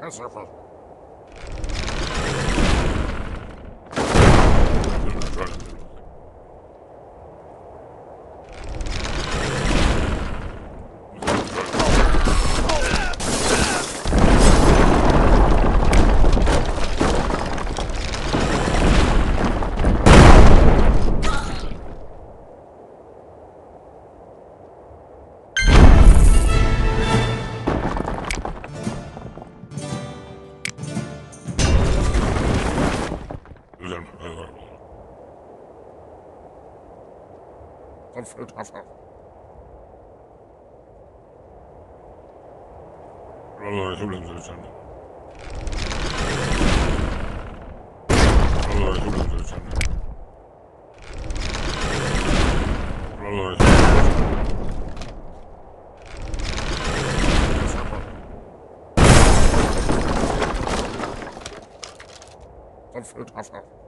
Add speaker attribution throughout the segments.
Speaker 1: That's
Speaker 2: huff, huff, huff. Huff, huff, huff.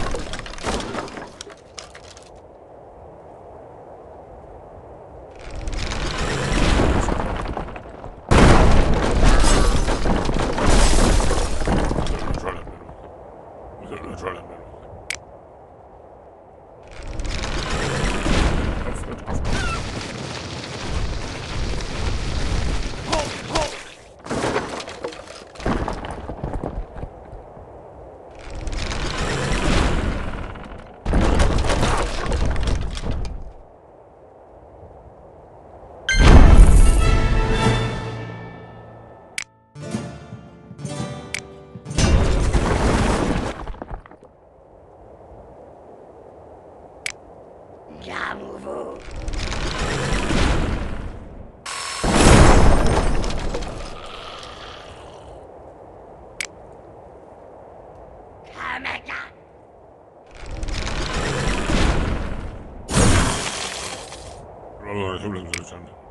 Speaker 2: 好了，收了，收了，收了。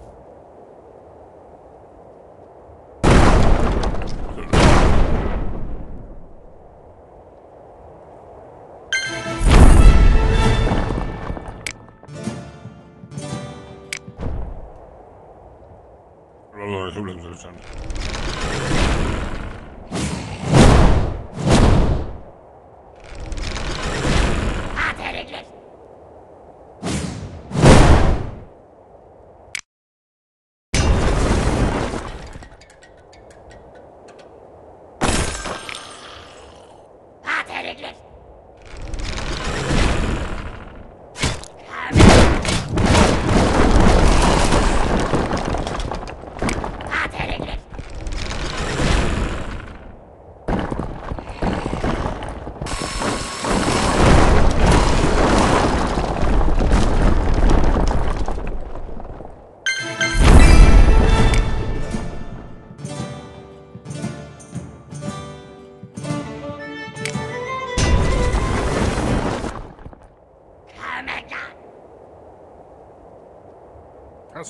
Speaker 2: Gracias.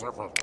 Speaker 1: every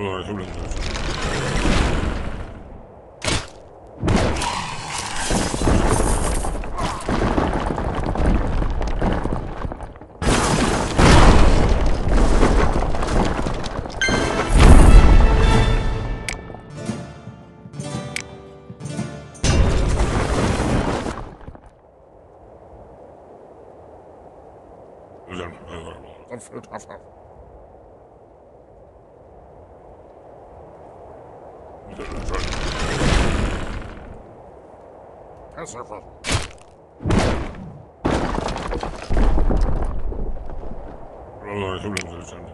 Speaker 3: Auf, auf,
Speaker 2: auf.
Speaker 1: вызовы. Ну, это, блин, зачем